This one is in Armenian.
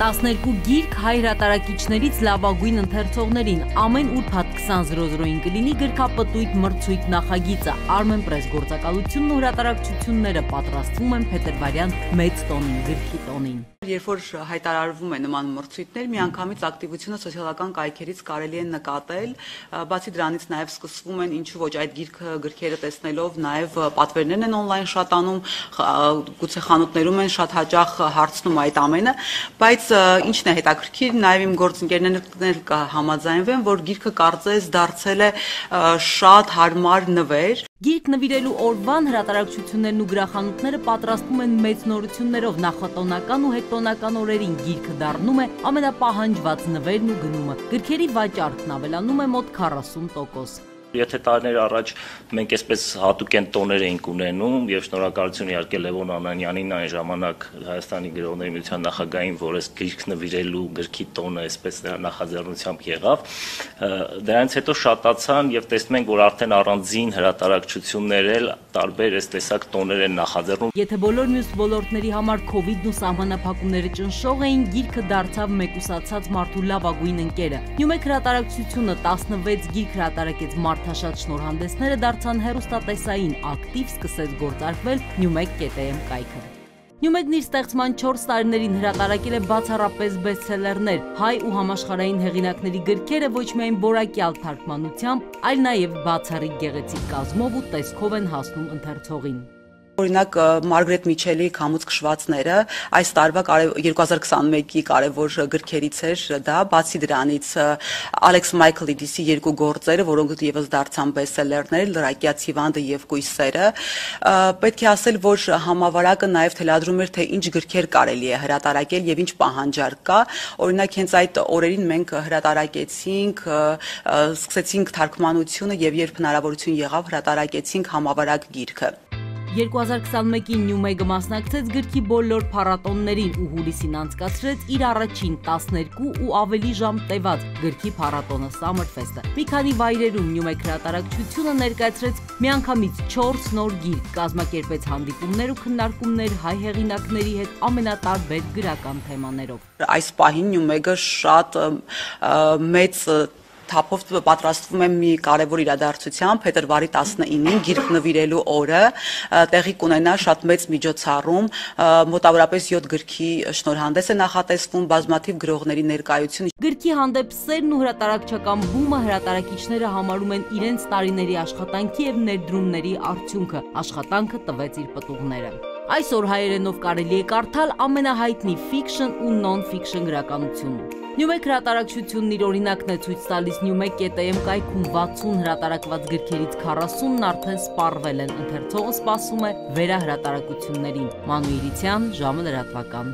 12 գիրք հայ հրատարակիչներից լավագույն ընթերցողներին ամեն ուրբաթ 20:00-ին կլինի գրքապտույտ մրցույթ նախագիծը Armen Press գործակալությունն ու հրատարակչությունները պատրաստվում են փետրվարյան մեծ տոնին գրքի տոնին Երբ որ հայտարարվում է նման մրցույթներ, միանգամից ակտիվությունը սոցիալական կայքերից կարելի է նկատել, բացի դրանից նաև սկսվում են ինչու ոչ այդ գիրքը գրքերը տեսնելով նաև պատվերներն են on-line շատանում, գուցե խանութներում են շատ հաճախ հարցնում այդ ամենը, բայց ինչն է հետաքրքիր, նաև իմ գործընկերներն կհամաձայնվեն, որ գիրքը կարծես դարձել է շատ հարմար նվեր Գիրք նվիրելու օրվան հրատարակչություններն ու գրախանութները պատրաստվում են մեծ նորություններով նախատոնական ու հետոնական օրերին գիրքը դառնում է ամենապահանջված նվերն ու գնումը։ Գրքերի վաճառքն ավելանում է մոտ 40%։ Եթե տարիներ առաջ մենք այսպես հատուկեն տոներ էինք ունենում եւ շնորհակալություն իհարկե Լևոն Անանյանին այն ժամանակ Հայաստանի գրողների միության նախագահային, որ այս գիրք նվիրելու գրքի տոնը այսպես նախաձեռնությամբ եղավ, դրանից հետո շատացան եւ տեսնում ենք, որ արդեն առանձին հրատարակչություններ էլ տարբեր այս տեսակ տոներ են նախաձեռնում։ Եթե բոլոր մյուս ոլորտների համար իդն ու սահմանափակումները ճնշող էին, գիրքը դարձավ մեկուսացած մարդու լավագույն ընկերը։ Նյումեկ հրատարակչությունը 16 գիրք հրատարակեց մարտ մարդաշատ շնորհանդեսները դարձան հերոստատեսային ակտիվ սկսեց գործարկվել Newmec.am կայքը։ Նյումեգն իր ստեղծման 4 տարիներին հրատարակել է բացառապես բեսթսելերներ, հայ ու համաշխարհային հեղինակների գրքերը ոչ միայն որակյալ թարգմանությամբ, այլ նաև բացառիկ գեղեցիկ կազմով ու տեսքով են հասնում ընթերցողին։ Օրինակ Մարգրետ Միչելի Քամուց քշվածները այս տարվա 2021-ի կարևոր գրքերից էր դա, բացի դրանից Ալեքս Մայքլիդիսի երկու գործերը, որոնք եւս դարձան բեսթսելերներ, Լրակյաց Հիվանդը եւ Կույսերը, պետք է ասել, որ համավարակը նաեւ թելադրում էր, թե ինչ գրքեր կարելի է հրատարակել եւ ինչ պահանջարկ կա։ Օրինակ հենց այդ օրերին մենք հրատարակեցինք, սկսեցինք թարգմանությունը եւ երբ հնարավորություն եղավ հրատարակեցինք համավարակ գիրքը։ 2021-ին Նյումեգը մասնակցեց գրքի բոլոր փառատոններին ու հուլիսին անցկացրեց իր առաջին 12 ու ավելի ժամ տևած գրքի փառատոնը Summerfest-ը։ Մի քանի վայրերում Նյումեգ հրատարակչությունը ներկայացրեց միանգամից 4 նոր գիրք, կազմակերպեց հանդիպումներ ու քննարկումներ հայ հեղինակների հետ ամենատարբեր գրական թեմաներով։ Այս պահին Նյումեգը շատ մեծ թափով պատրաստվում եմ մի կարևոր իրադարձության փետրվարի 19-ին գիրք նվիրելու օրը տեղի կունենա շատ մեծ միջոցառում մոտավորապես 7 գրքի շնորհանդես է նախատեսվում բազմաթիվ գրողների ներկայություն Գրքի հանդեպ սերն ու հրատարակչական բումը հրատարակիչները համարում են իրենց տարիների աշխատանքի եւ ներդրումների արդյունքը աշխատանքը տվեց իր պտուղները Այսօր հայերենով կարելի է կարդալ ամենահայտնի ֆիքշն ու նոն-ֆիքշն գրականությունը Նյումեկ հրատարակչությունն իր օրինակն է ցույց տալիս Newmek.am կայքում 60 հրատարակված գրքերից 40-ն արդեն սպառվել են։ Ընթերցողը սպասում է վերահրատարակություններին։ Մանուիրիցյան, ժամը լրատվական։